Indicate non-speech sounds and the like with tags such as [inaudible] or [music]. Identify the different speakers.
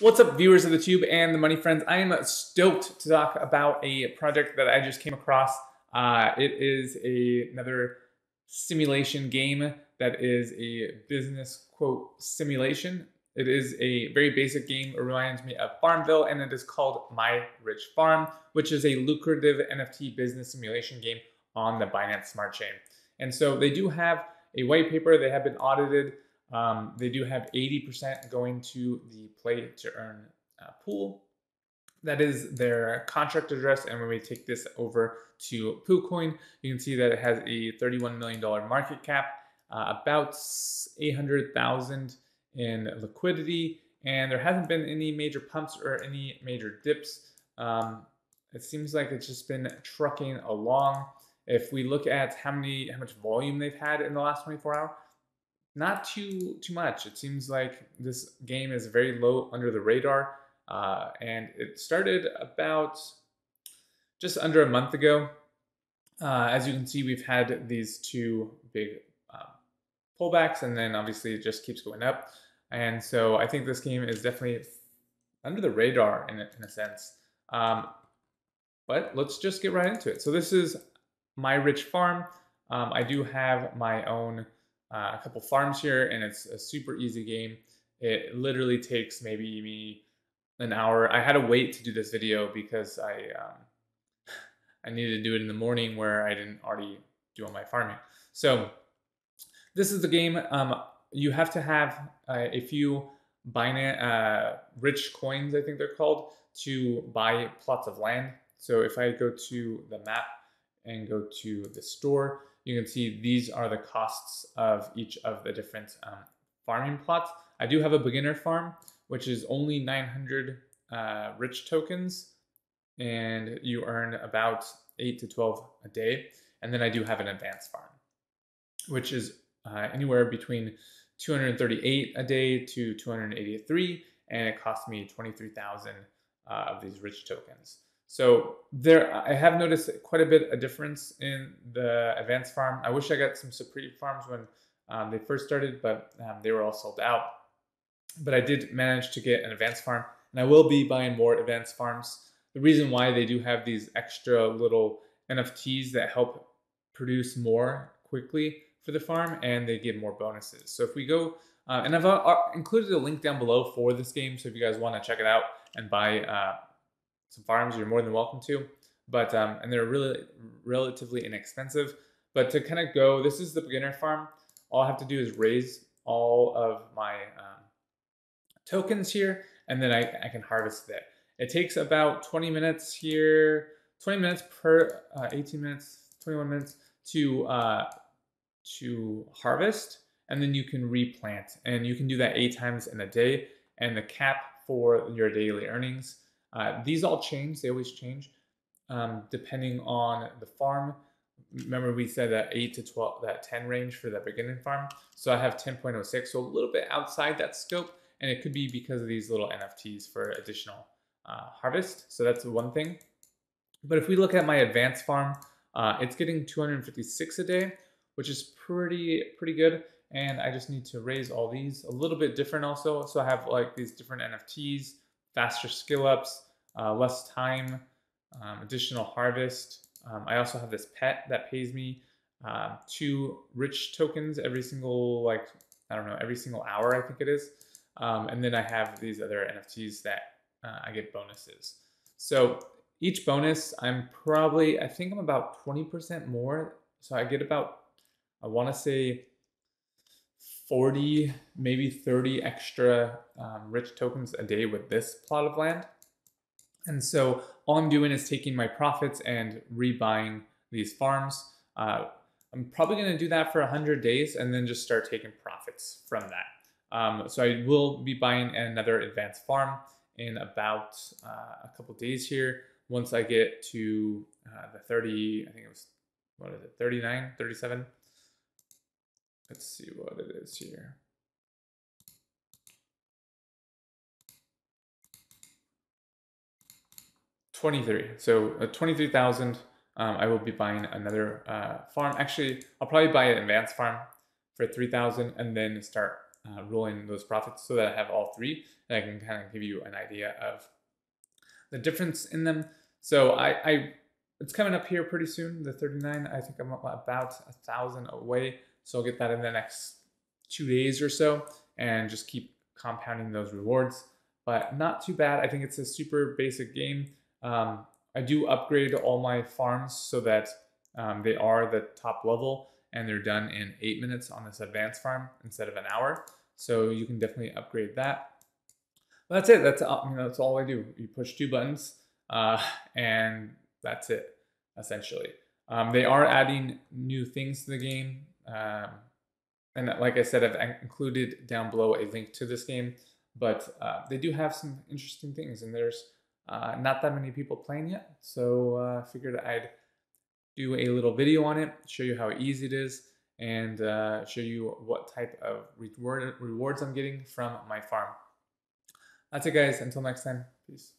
Speaker 1: What's up, viewers of the Tube and the Money Friends? I am stoked to talk about a project that I just came across. Uh, it is a, another simulation game that is a business quote simulation. It is a very basic game. It reminds me of Farmville, and it is called My Rich Farm, which is a lucrative NFT business simulation game on the Binance Smart Chain. And so they do have a white paper. They have been audited. Um, they do have 80% going to the play to earn uh, pool. That is their contract address. And when we take this over to PooCoin, you can see that it has a $31 million market cap, uh, about 800,000 in liquidity, and there hasn't been any major pumps or any major dips. Um, it seems like it's just been trucking along. If we look at how many, how much volume they've had in the last 24 hours, not too too much. It seems like this game is very low under the radar, uh, and it started about just under a month ago. Uh, as you can see, we've had these two big uh, pullbacks, and then obviously it just keeps going up. And so I think this game is definitely under the radar in a, in a sense. Um, but let's just get right into it. So this is my rich farm. Um, I do have my own uh, a couple farms here, and it's a super easy game. It literally takes maybe me an hour. I had to wait to do this video because I um, [sighs] I needed to do it in the morning where I didn't already do all my farming. So this is the game. Um, you have to have uh, a few Binance uh, rich coins, I think they're called, to buy plots of land. So if I go to the map and go to the store, you can see these are the costs of each of the different um, farming plots. I do have a beginner farm, which is only 900 uh, rich tokens, and you earn about 8 to 12 a day. And then I do have an advanced farm, which is uh, anywhere between 238 a day to 283, and it cost me 23,000 uh, of these rich tokens. So there, I have noticed quite a bit a difference in the advanced farm. I wish I got some Supreme farms when um, they first started, but um, they were all sold out. But I did manage to get an advanced farm, and I will be buying more advanced farms. The reason why they do have these extra little NFTs that help produce more quickly for the farm, and they give more bonuses. So if we go, uh, and I've uh, included a link down below for this game, so if you guys want to check it out and buy uh, some farms, you're more than welcome to. But um, and they're really relatively inexpensive. But to kind of go, this is the beginner farm. All I have to do is raise all of my um, tokens here, and then I, I can harvest it. It takes about 20 minutes here, 20 minutes per uh, 18 minutes, 21 minutes to uh, to harvest, and then you can replant, and you can do that eight times in a day. And the cap for your daily earnings uh, these all change, they always change um, depending on the farm. Remember we said that 8 to 12, that 10 range for the beginning farm. So I have 10.06, so a little bit outside that scope. And it could be because of these little NFTs for additional uh, harvest. So that's one thing. But if we look at my advanced farm, uh, it's getting 256 a day, which is pretty, pretty good. And I just need to raise all these a little bit different also. So I have like these different NFTs faster skill ups, uh, less time, um, additional harvest. Um, I also have this pet that pays me uh, two rich tokens every single, like, I don't know, every single hour, I think it is. Um, and then I have these other NFTs that uh, I get bonuses. So each bonus, I'm probably, I think I'm about 20% more. So I get about, I want to say 40, maybe 30 extra um, rich tokens a day with this plot of land. And so all I'm doing is taking my profits and rebuying these farms. Uh, I'm probably going to do that for 100 days and then just start taking profits from that. Um, so I will be buying another advanced farm in about uh, a couple days here. Once I get to uh, the 30, I think it was, what is it, 39, 37 Let's see what it is here. Twenty-three. So uh, twenty-three thousand. Um, I will be buying another uh, farm. Actually, I'll probably buy an advanced farm for three thousand, and then start uh, rolling those profits so that I have all three. And I can kind of give you an idea of the difference in them. So I, I it's coming up here pretty soon. The 39, I think I'm about a thousand away. So I'll get that in the next two days or so and just keep compounding those rewards. But not too bad. I think it's a super basic game. Um, I do upgrade all my farms so that um, they are the top level and they're done in eight minutes on this advanced farm instead of an hour. So you can definitely upgrade that. But that's it. That's you know, that's all I do. You push two buttons, uh, and that's it essentially. Um, they are adding new things to the game, um, and like I said, I've included down below a link to this game. But uh, they do have some interesting things, and there's uh, not that many people playing yet. So I uh, figured I'd do a little video on it, show you how easy it is, and uh, show you what type of reward, rewards I'm getting from my farm. That's it, guys. Until next time, peace.